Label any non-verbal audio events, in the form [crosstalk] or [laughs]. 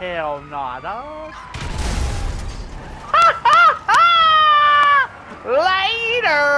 hell not dog. [laughs] Later!